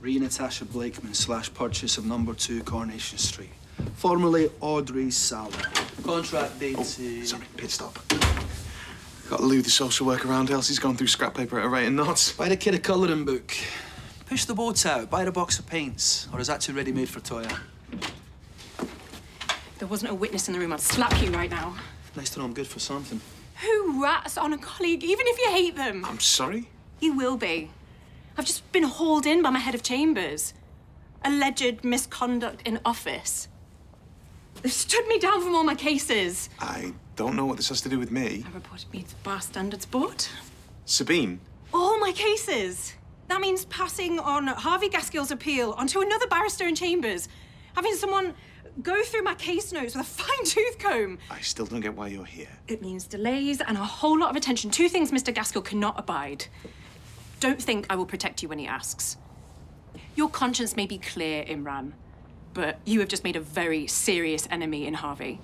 Re Natasha Blakeman slash purchase of number two Coronation Street. Formerly Audrey Salad. Contract date Oh, to... sorry, pit stop. Gotta Lou, the social worker around. Elsie's gone through scrap paper at a rate of knots. Buy the kid a colouring book. Push the boat out. Buy the box of paints. Or is that too ready-made for Toyah? There wasn't a witness in the room, I'd slap you right now. Nice to know I'm good for something. Who rats on a colleague, even if you hate them? I'm sorry? You will be. I've just been hauled in by my head of chambers. Alleged misconduct in office. They've stood me down from all my cases. I don't know what this has to do with me. I reported me to the Bar Standards Board. Sabeen, All my cases. That means passing on Harvey Gaskell's appeal onto another barrister in chambers. Having someone go through my case notes with a fine tooth comb. I still don't get why you're here. It means delays and a whole lot of attention. Two things Mr. Gaskell cannot abide. Don't think I will protect you when he asks. Your conscience may be clear, Imran, but you have just made a very serious enemy in Harvey.